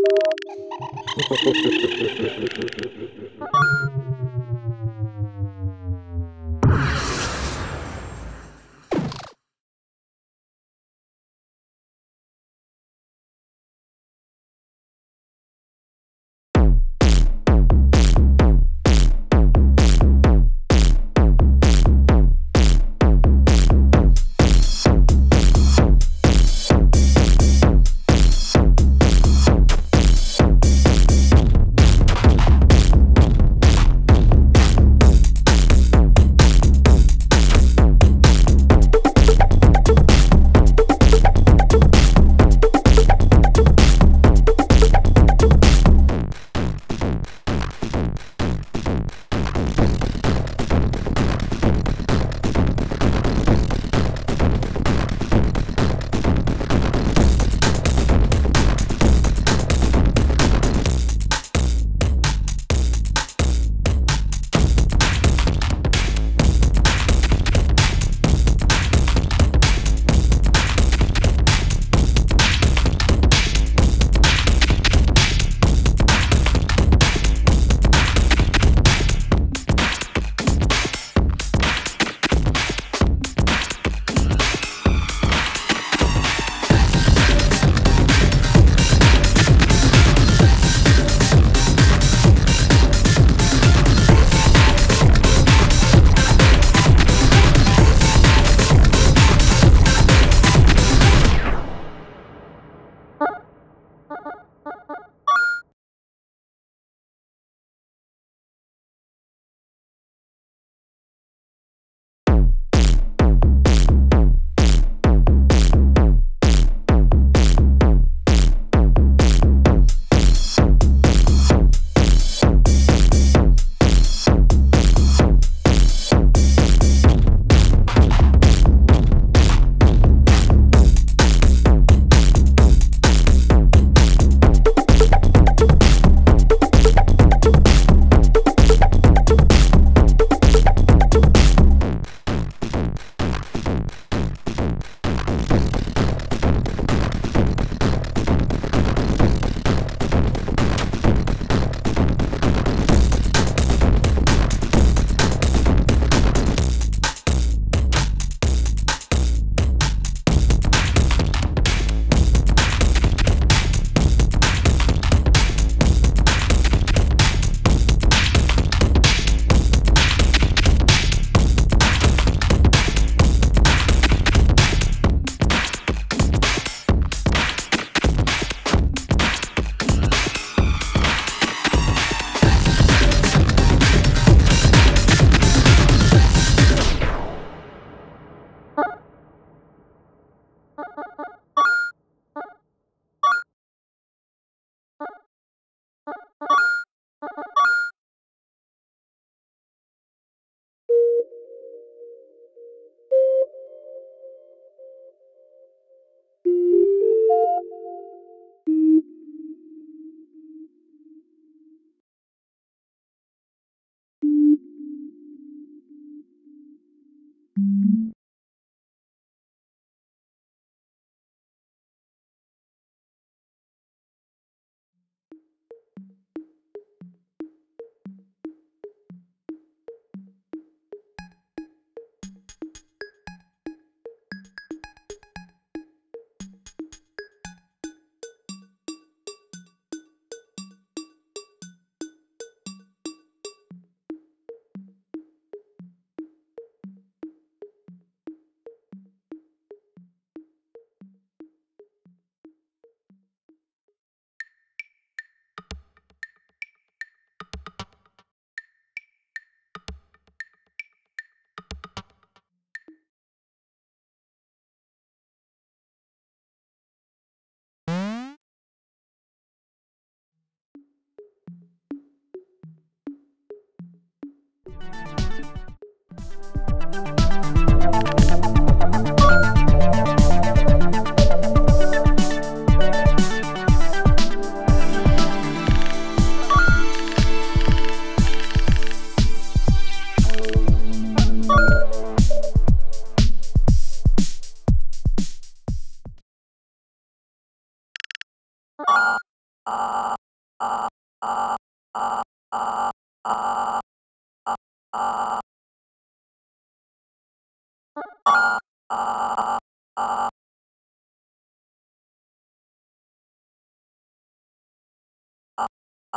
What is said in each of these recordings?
フフフフフフフ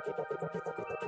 ピカピカピカピカピカ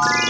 You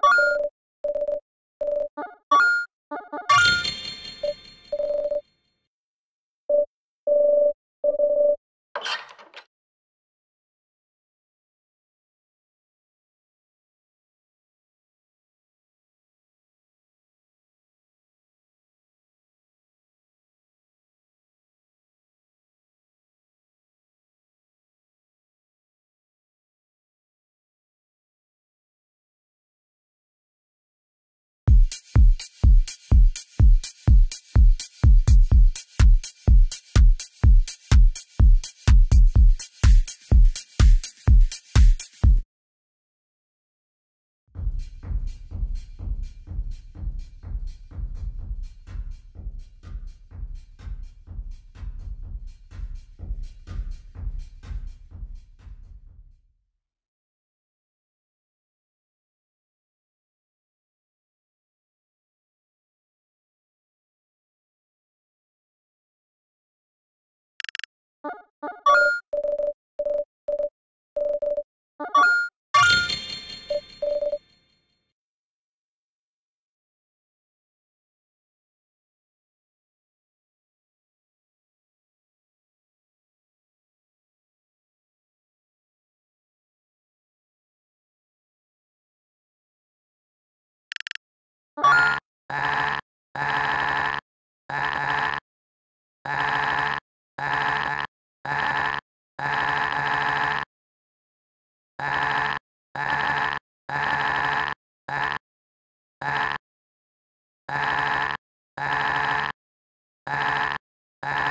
Ah.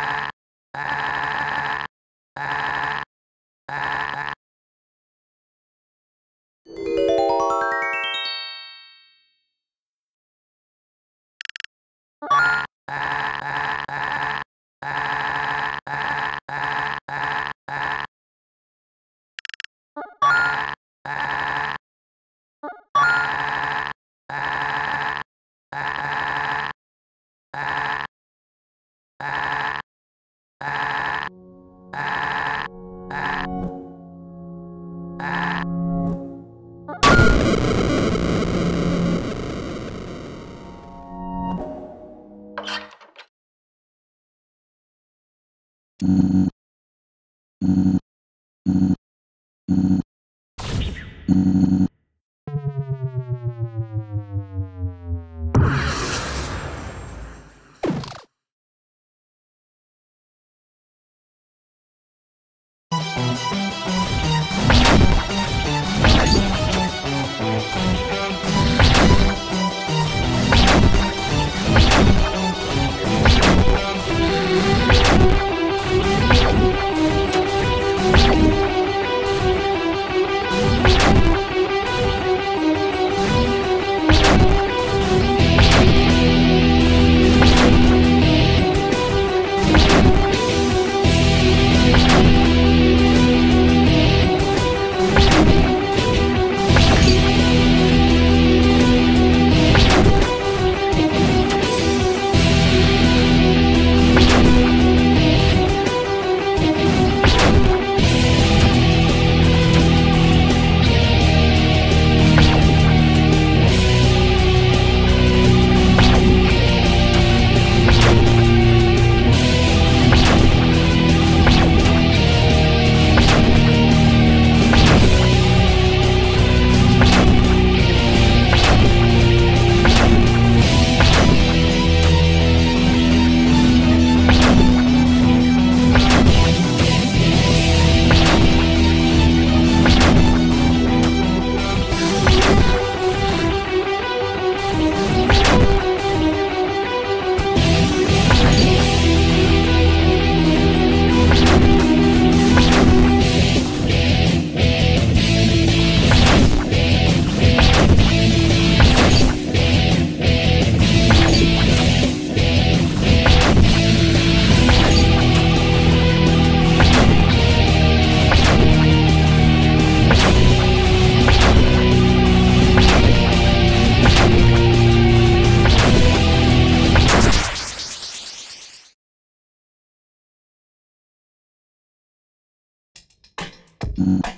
Mm-hmm.